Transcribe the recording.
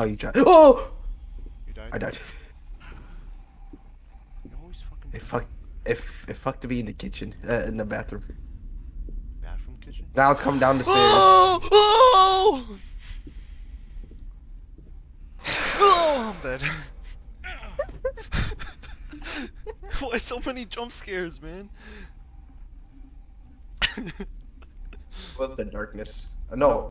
how you. Oh! I died. You It fucked. It, it fucked me in the kitchen, uh, in the bathroom. bathroom kitchen? Now it's coming down the oh! stairs. Oh! Oh! Oh, I'm dead. Why so many jump scares, man? What the darkness? No,